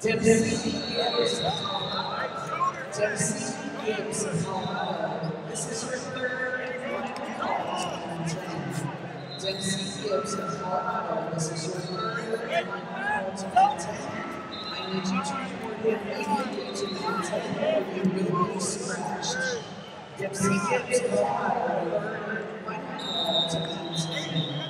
Dempsey Gibbs, Dempsey third and final call to 10. Dempsey Gibbs Colorado. This is your third and final call to 10. I need you to report him immediately to the 10 you will be scratched. Dempsey Gibbs Colorado, third and final to 10.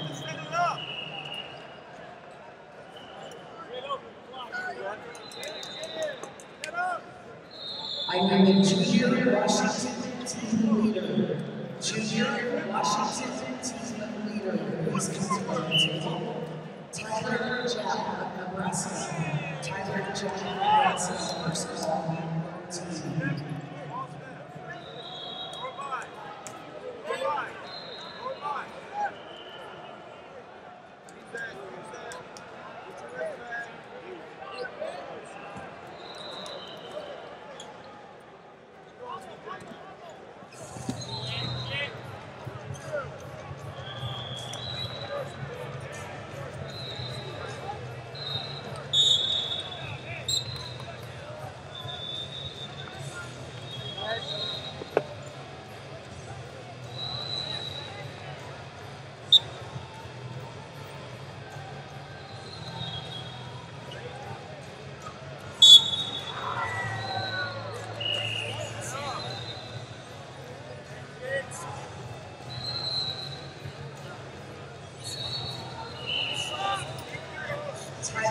Need the junior Washington team leader. Junior Washington team leader. Please come to the table. Tyler Jack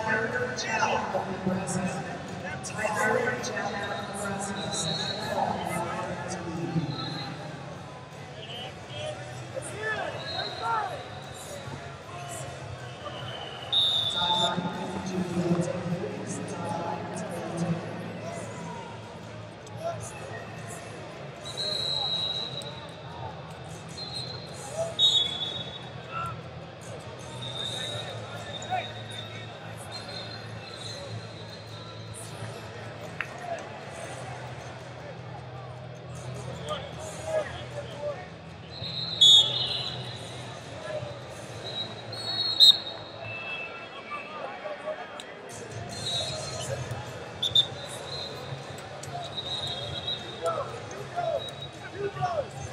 Tyler Nebraska. Tyler Jack Thank